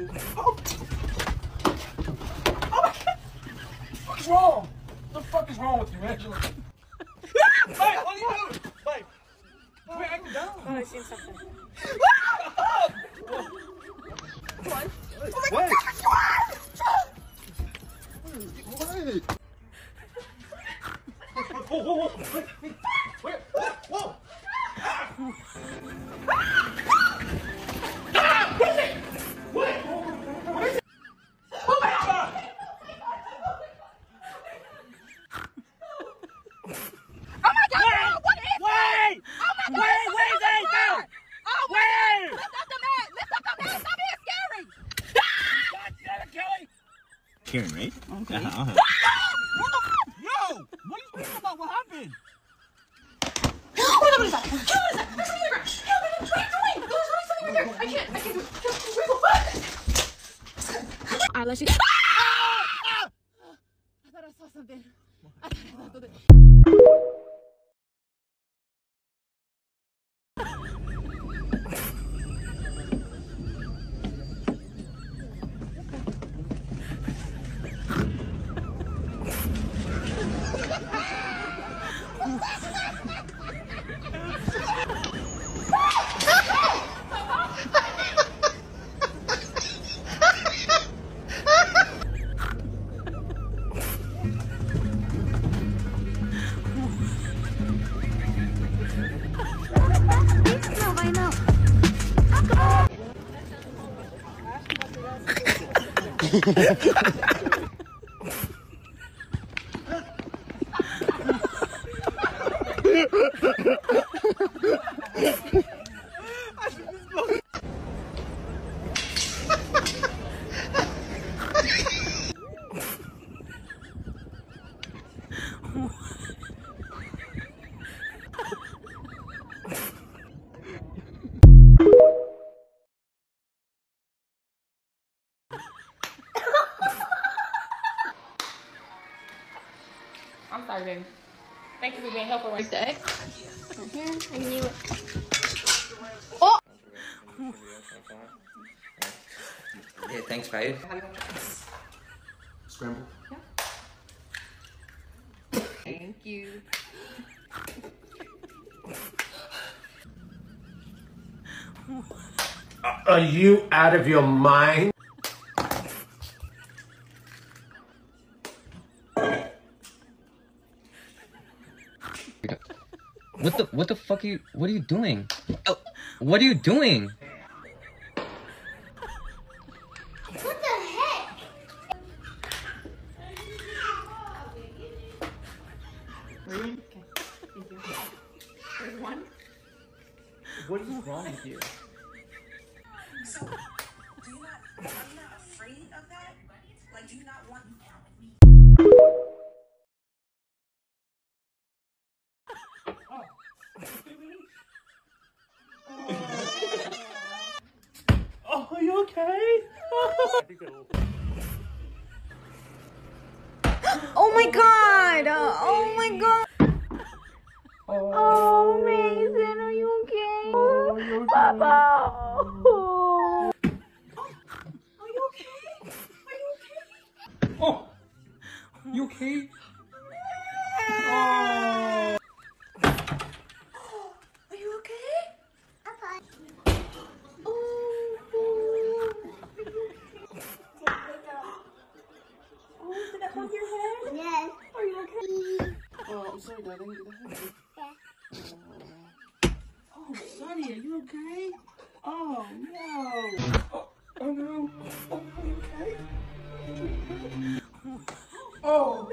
Oh. What's wrong? What the fuck is wrong with you, Angela? hey, what are you doing? Hey, quit acting dumb. Oh, I've seen something. Wait. Wait. Whoa, whoa, whoa. Wait, wait, wait, whoa, whoa. Ah. Wait! Oh my God! Wait, wait, wait, no! Oh, Wait! Lift up the mat! Lift up the mat! Stop being scary! God damn it, Kelly! Karen, right? Okay. Uh-huh. What the fuck? Yo, what are you thinking about? What happened? What is that? What is that? There's something on the ground. No, no, no, try, try. There's really something right there. I can't, I can't do it. Just wiggle. Alright, let's see. Ah! I thought I saw something. I thought I saw something. No, yeah sorry, baby. Thank you for being helpful right there. I knew it. Oh! Yeah, thanks, babe. Scramble. Thank you. Are you out of your mind? What the what the fuck are you what are you doing? Oh, what are you doing? My god! Oh, Mason, are you okay? Oh, are you okay? Papa! Oh, you okay? Oh. oh. Are you okay? Oh, did that bump your head? Yes. Are you okay? Oh, I'm sorry, darling. Did that hurt you? Oh, Sonny, are you okay? Oh, no. Oh, oh no. Oh, are you okay? Oh,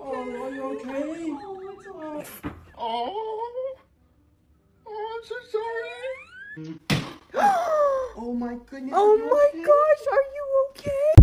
oh, are you okay? Oh, oh, oh I'm so sorry. Oh my goodness. Oh my okay? gosh, are you okay?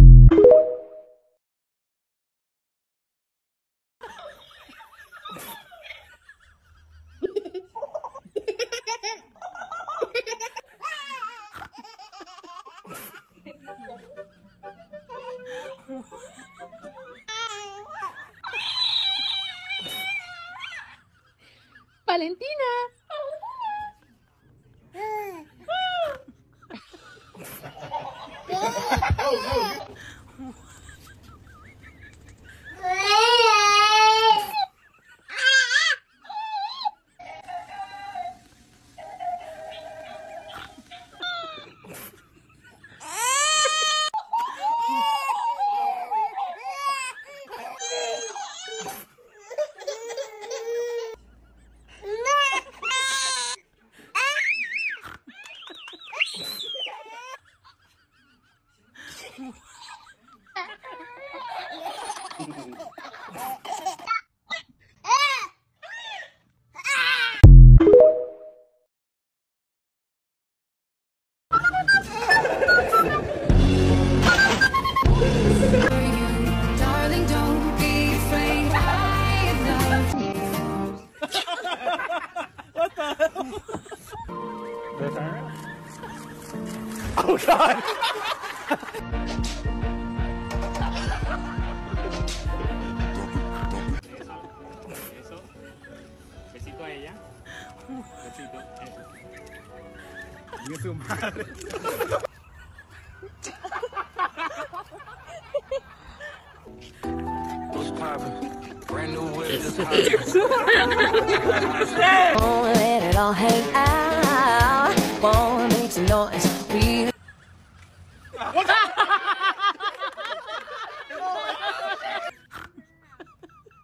Ha ha ha ha!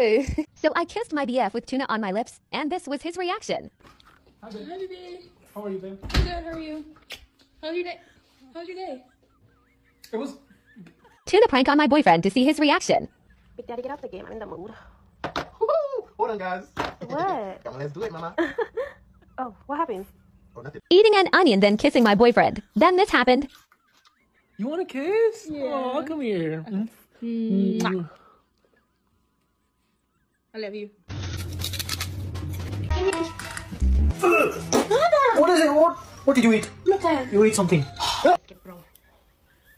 Baby. So I kissed my BF with tuna on my lips, and this was his reaction. How are you, babe? How are you, babe? I'm good. How are you? How's your day? How's your day? It was. Tuna prank on my boyfriend to see his reaction. Big Daddy, get off the game. I'm in the mood. Woo! Hold on, guys. What? Come on, let's do it, mama. Oh, what happened? Oh, nothing. Eating an onion, then kissing my boyfriend. Then this happened. You want a kiss? Yeah. Oh, come here. Mm. I love you. What is it? What? What did you eat? You eat something.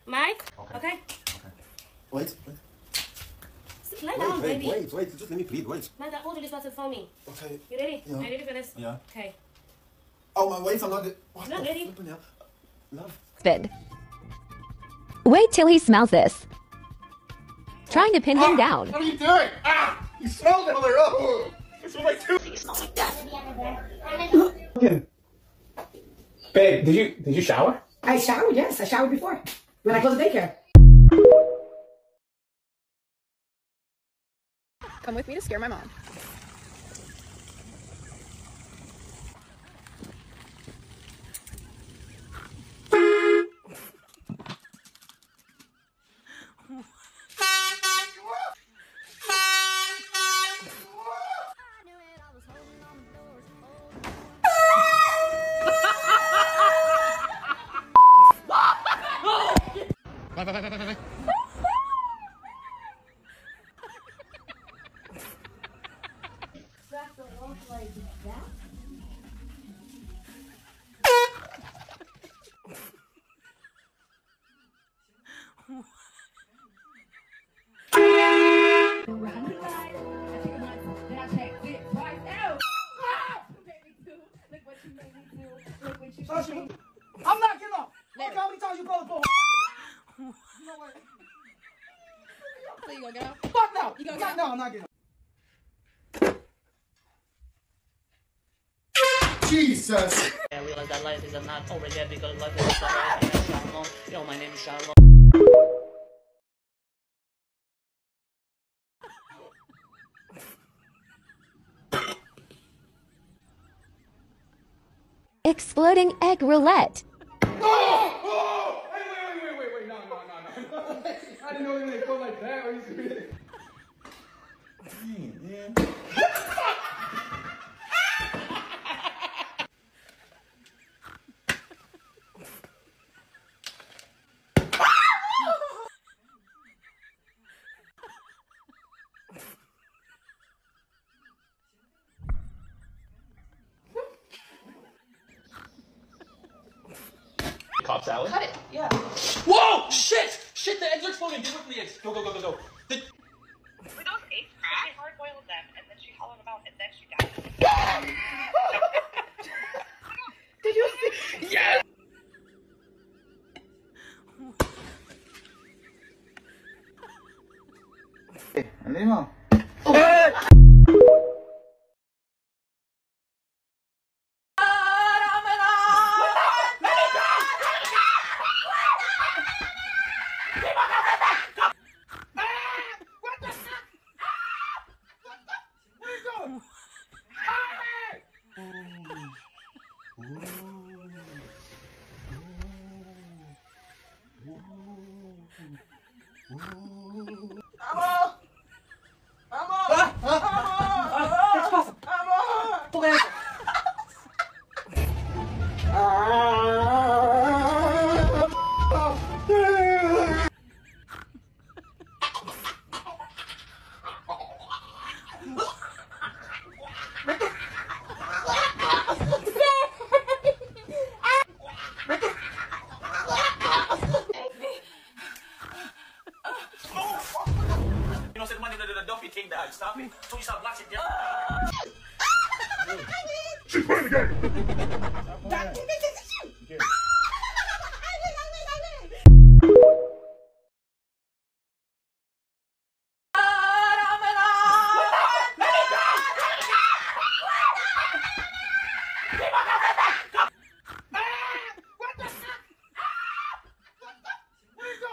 Mike? Okay. Wait, wait, Lie wait, down, wait, baby. wait, wait. Just let me plead. Wait. Mike, hold this button for me. Okay. You ready? Yeah. Are you ready for this? Yeah. Okay. Oh, my wife, I'm not. What Not ready. flippin' hell? Love. Spin. Wait till he smells this. Trying to pin him down. What are you doing? Ah! You smell it, mother. Oh! It smells like two. Babe, did you did you shower? I showered, yes. I showered before. When I closed the daycare. Come with me to scare my mom. 拜拜拜拜拜拜 Jesus. I realize that life is not over yet because life is not right. And Shalom. Yo, my name is Shalom. Exploding egg roulette. Oh! Oh! Hey, wait, wait, wait, wait, wait. No, no, no, no. I didn't know they would go like that. Are you serious? Dang, man.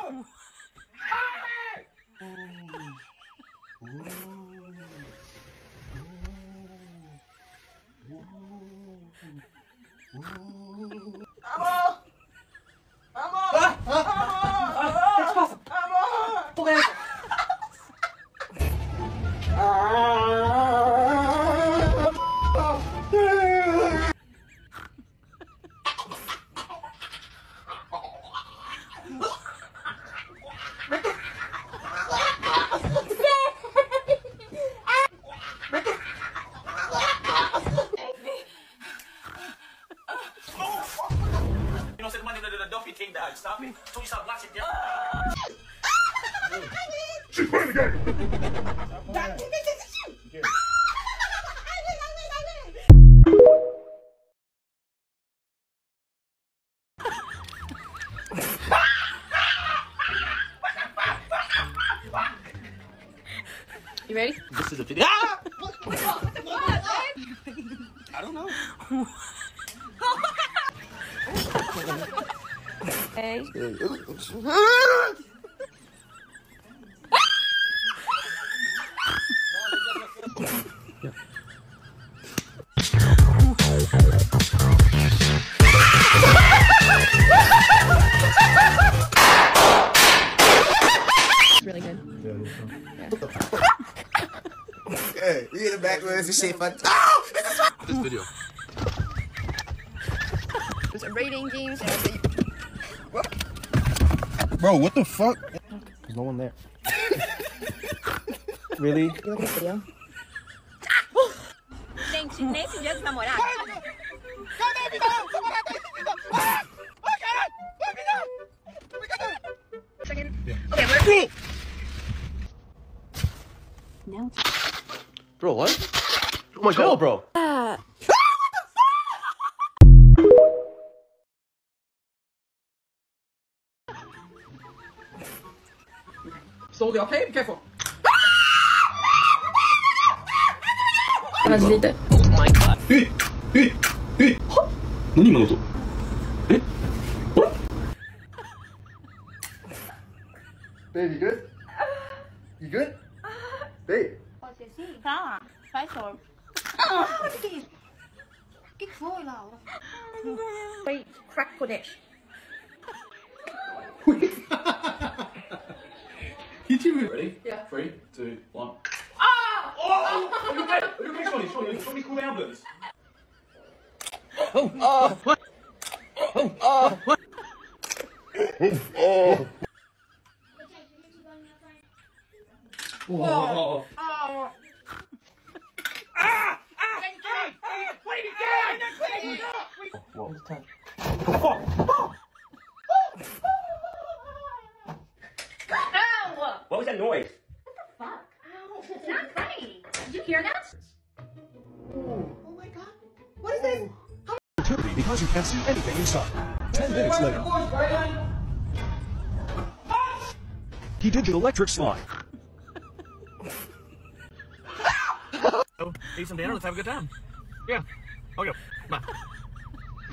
You I don't know. Hey. back with this. Oh! This video. There's a rating, James. Bro, what the fuck? There's no one there. really? You look at this video. Oh my god, bro. Slowly, okay? Be careful. Facilita. Oh my god. えええは何今の音え What? Babe, you good? You good? Babe. Você sim? Tá. Faz só. que foi, Laura? Foi crack Kodesh. You two ready? Yeah. Three, two, one. Ah! Oh! You okay, Shawnee? Shawnee, Shawnee, call the ambulance. Oh! Oh! What? Oh! Oh! What? Oh. Whoa! What was that? it up. We... Whoa. Ow! What was that noise? What the fuck? Ow. It's not funny. Did you hear that? Oh my god. What is this? How Eternity because you can't see anything inside. Ten minutes later. He did an electric slide. oh, eat some dinner, let's have a good time. Yeah. Okay. Bye.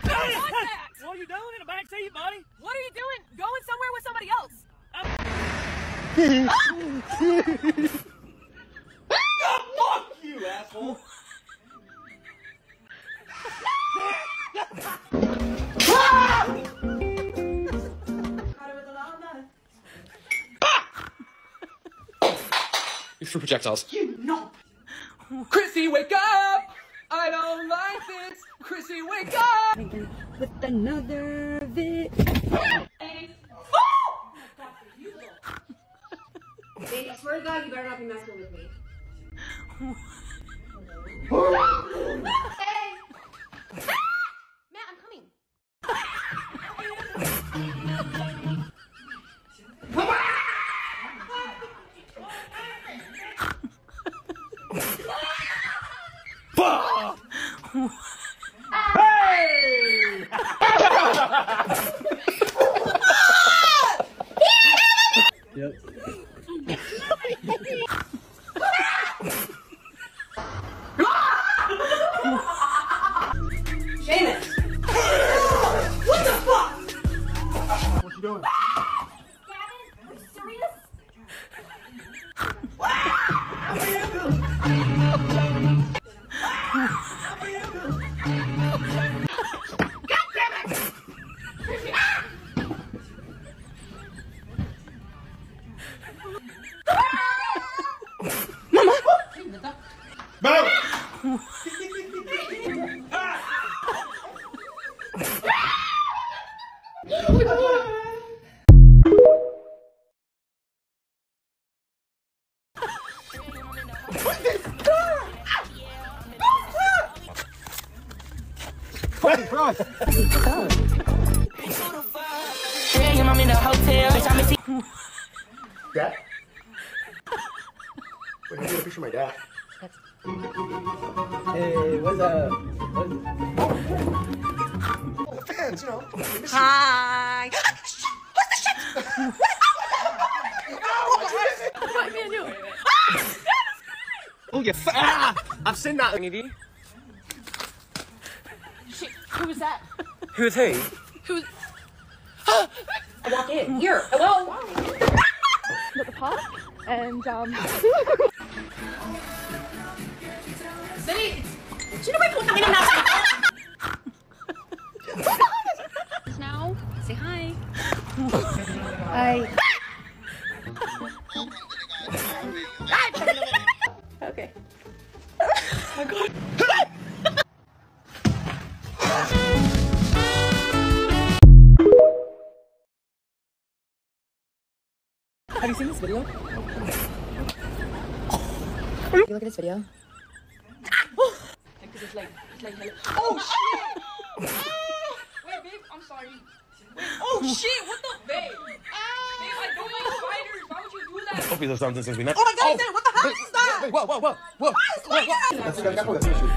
What are you doing in the back seat, buddy? What are you doing? Going somewhere with somebody else? Fuck you, asshole. You're for projectiles. You know. Chrissy, wake up! I don't like this. Chrissy, wake up! With another vid. Babe, I swear to God, you better not be messing with me. Matt, Freddy, Frost! Yeah, your mom in the hotel. Bitch, I'm see. Dad? Wait, I get a picture of my dad. Hey, what's up? The fans, you know. they miss you. Hi. Oh, you fa- ah! I've seen that. Thingy. Shit, who was that? Who's he? Who's? I walk in. Here. Hello. At the park, and um. Dali. Sino ba yung putang ina nasa? now, say hi. I. Okay. Have you seen this video? You look at this video. Because it's like, it's like, oh, oh shit! Ah! Wait, babe, I'm sorry. Wait, oh shit! What the babe? Babe, I don't like spiders. Why would you do that? Hope he does something since we met. Oh my god, what the hell is that? Wait, whoa, whoa, whoa, whoa. whoa, whoa. That's the guy with the issue.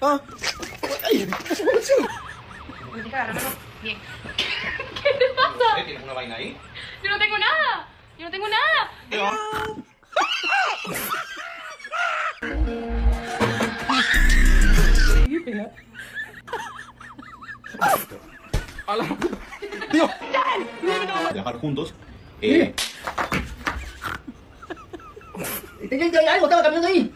Huh? Ay, what's Bien. ¿Qué te pasa? ¿Tienes una vaina ahí? Yo no tengo nada. Yo no tengo nada. Tío. Viajar juntos. Eh, ¿Qué, qué, qué hay algo? Estaba caminando ahí.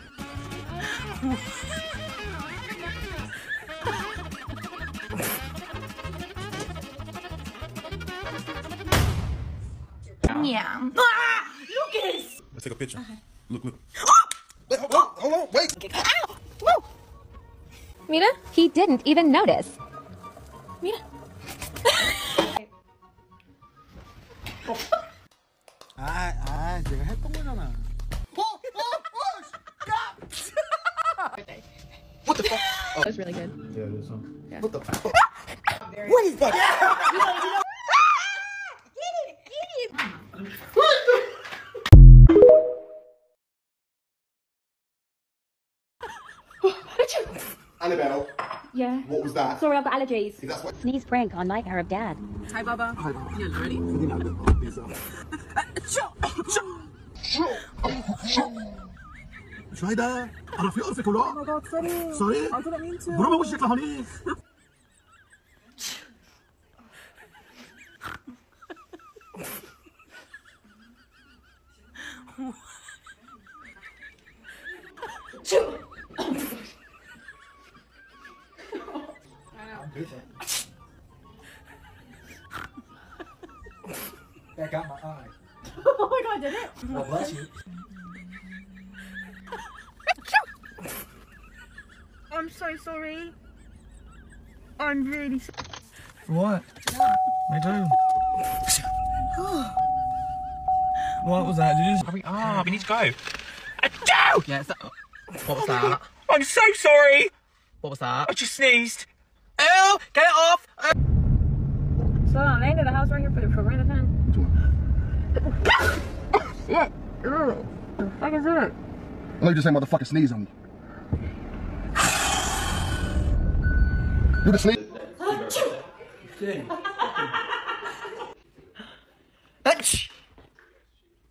Yeah. Lucas. Let's take a picture. Look, look. Wait, hold on, hold on, wait. Mira, he didn't even notice. Sorry, I've got allergies. Is that what? Sneeze prank on my Arab dad. Hi, Baba. Hi, Baba. You ready? شو هيدا؟ انا في قرفك ولا؟ Oh my god, sorry. Sorry? I didn't mean to. برمى وشك لهونيك That got my eye. oh my god, did it? God bless you. I'm so sorry. I'm really sorry. What? Me too. What was that? Did you just... Hurry up, we need to go. Yeah, it's that. What was oh that? I'm so sorry. What was that? I just sneezed. Ew, get it off. So I landed the house right here for the for rent time. Shit. Ugh. The fuck is that? I know you just say motherfucking sneeze on me. Do the sneeze.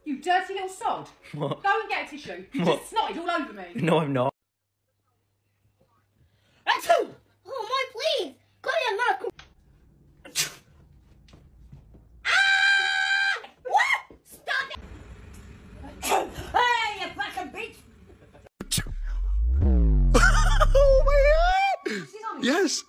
You dirty little sod. What? Go and get a tissue. You What? just snotted all over me. No, I'm not. Achoo! Oh my, please! Go ahead, look. What? Stop it! hey, you fucking bitch! oh my god! Yes.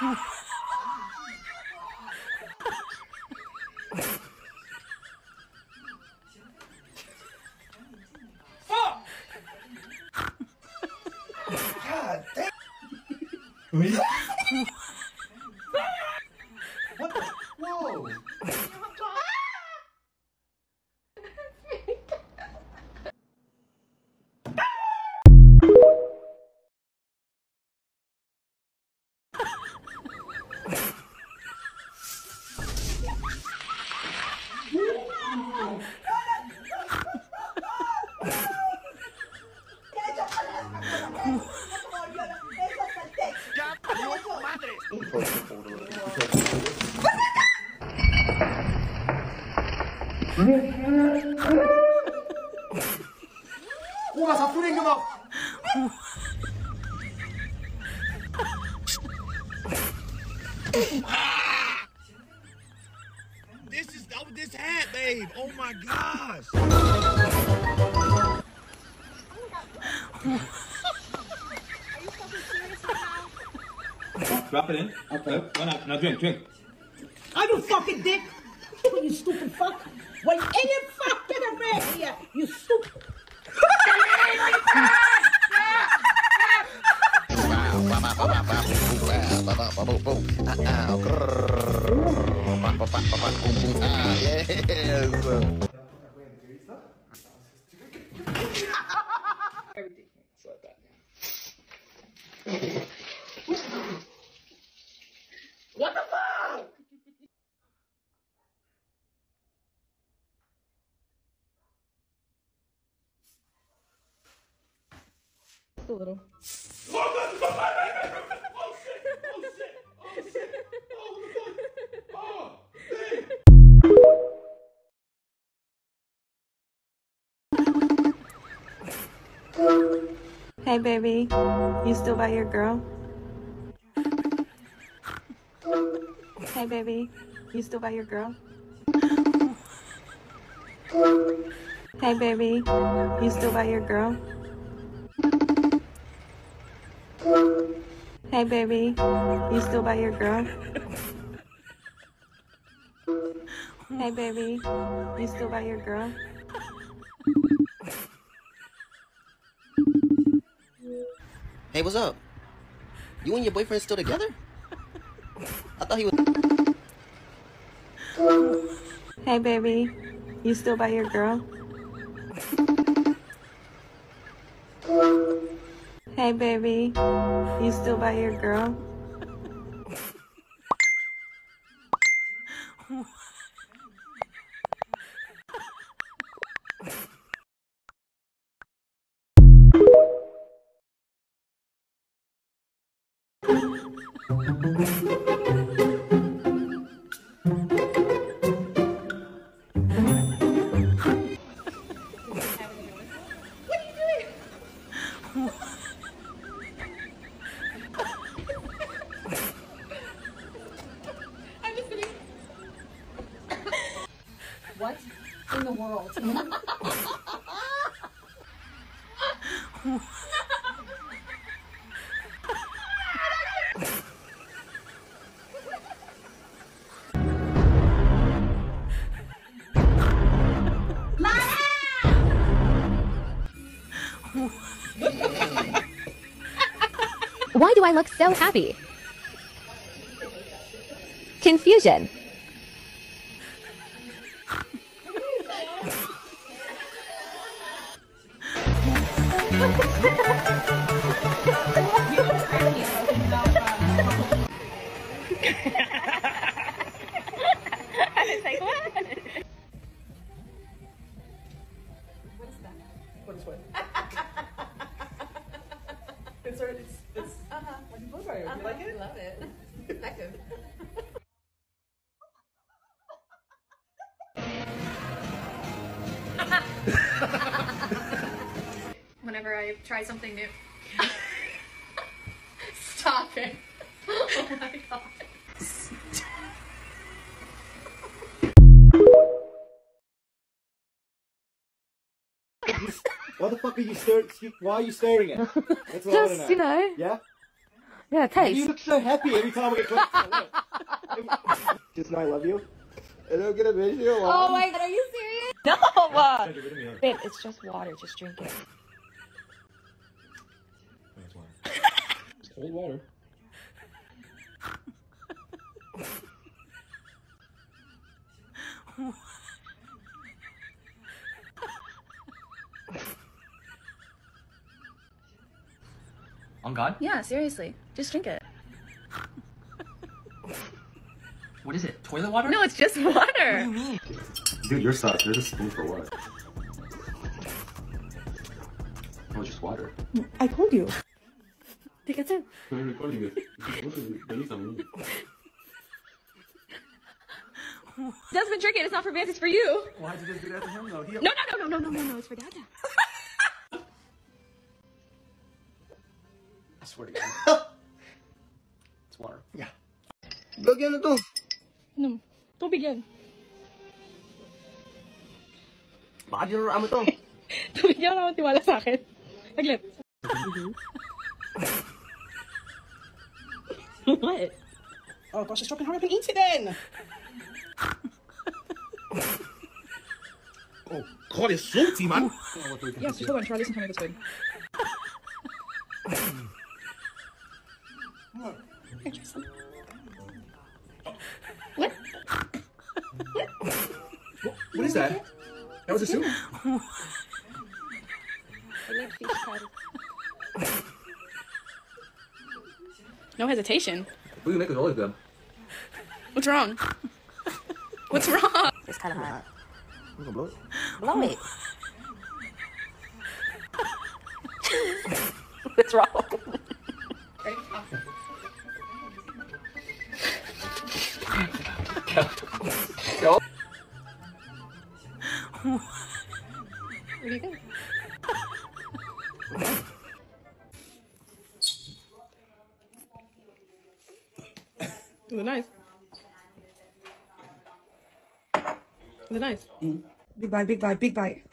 God damn. My gosh. Drop it in. Okay. Why not? Now drink, drink. I don't fucking dick! You stupid fuck! When any fuck get around here, you stupid! What the fuck? A little. Hey, baby. You still by your girl? Hey, baby. You still by your girl? Hey, baby. You still by your girl? Hey, baby. You still by your girl? Hey, baby. You still by your girl? Hey, what's up? You and your boyfriend still together? I thought he was. Hey, baby. You still by your girl? Hey, baby. You still by your girl? Do I look so happy? Confusion. What is what? It's, it's, it's, uh-huh. like a blow dryer. Do you like it? I Love it. Effective. Whenever I try something new. Stop it. Oh my god. Fuck are you staring? Why are you staring at? That's what I wanna Just, you know. Yeah. Yeah, taste. You look so happy every time we get close. Just know I love you. I don't get a visual. Oh my god, are you serious? No! Uh, babe, it's just water. Just drink it. It's cold water. On God? Yeah, seriously. Just drink it. What is it? Toilet water? No, it's just water. What do you mean? Dude, you're sus. There's a spoon for what? Oh, just water. I told you. Take a sip. I'm recording it. Desmond, drink it. It's not for Vance, it's for you. Why'd you just do that to him though? He No, no, no, no, no, no, no, no. It's for Dada. swear to God. it's water. Yeah. Lagyan na to. No. Tubig yan. Bakit yung mo to? Tubig yan ako tiwala sa akin. Aglit. what? Oh gosh, just drop it. Hurry up and eat it then. Oh, God, it's salty, man. Yes, just hold on. Try this and tell me if it's good. What? What is that? That was a soup. I need fish patty. No hesitation. We can make it always good. What's wrong? What's wrong? It's kind of hot. You gonna blow it? Blow it. What's wrong? nice. Mm. Big bite, big bite, big bite.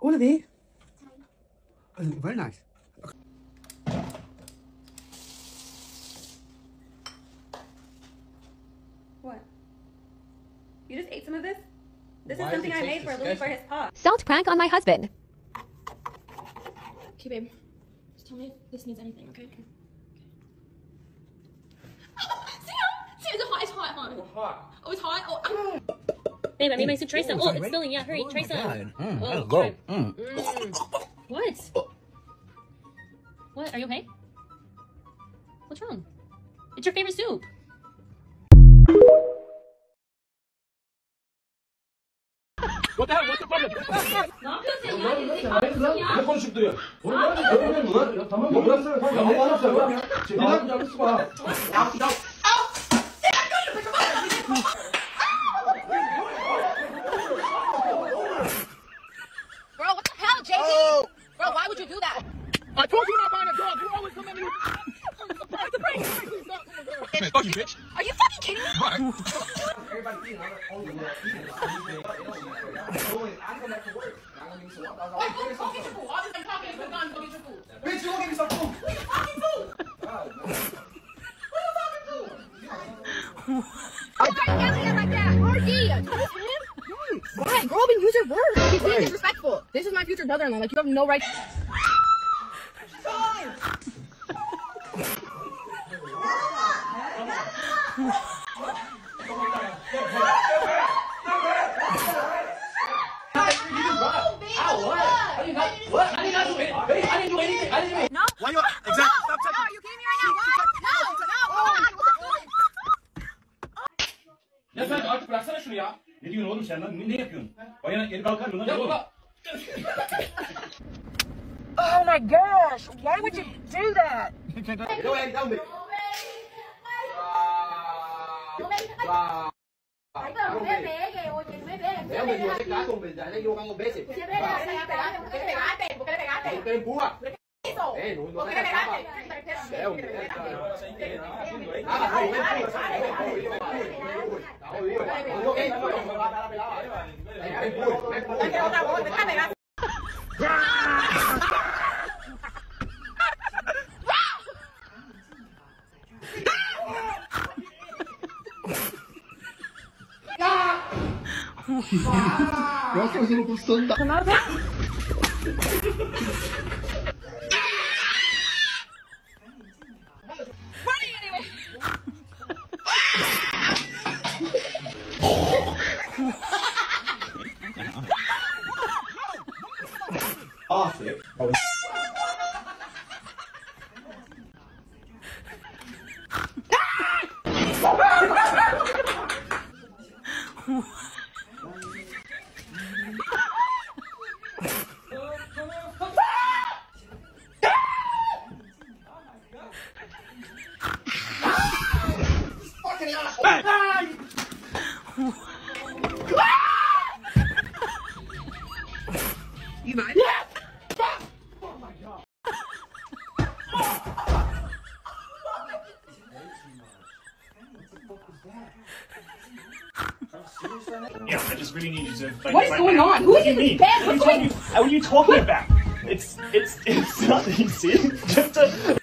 All of it. Oh, very nice. What? You just ate some of this? This Why is something I made for Louis for his pop. Salt prank on my husband. Okay, babe. Just tell me if this needs anything, okay? Hot, it's hot, hot. hot. Oh, it's hot. Oh, babe, I made my soup. Try some. Oh, Oh, it's it's already- spilling. Yeah, hurry, Oh try my some. Mm, Oh, go. Mm. Mm. What? What? Are you okay? What's wrong? It's your favorite soup. What the hell? What's the problem? Ne konuşup duruyor? Bunu böyle yapamıyor mu lan? Ya tamam mı? Burası ya Allah'ını seversen ya. Çekil lan canını sıkma ha. Bro, what the hell, JD? Oh. Bro, why would you do that? I told you not buying a dog. You always come at me with. Surprise, surprise. Please stop. Man, fuck you, bitch. Are you fucking kidding me? Everybody eating. I'm only eating. I come back to work. I'm gonna need some. I was like, Go get your food. All this I'm talking is put down and go get your food. Bitch, you gonna give me some food. Who you talking to? Oh, Who you talking to? Why are you yelling at like that? RD, told him. Why? Girl, then use your words. He's being disrespectful. This is my future brother-in-law. Like, you have no right. Why ya. Ne diyorsun oğlum sen lan? Ne yapıyorsun? Ayağına geri kalkar mı lan? Ya oğlum? Oh my gosh, why would you do that? Go ahead, tell me. 呀！哈哈哈哈哈！呀！我操！我说这个。Yeah, I just really need you to. Like, What is going what on? Who is do you this bad? What What's are you talking? What are you talking about? It's it's it's not easy. Just a.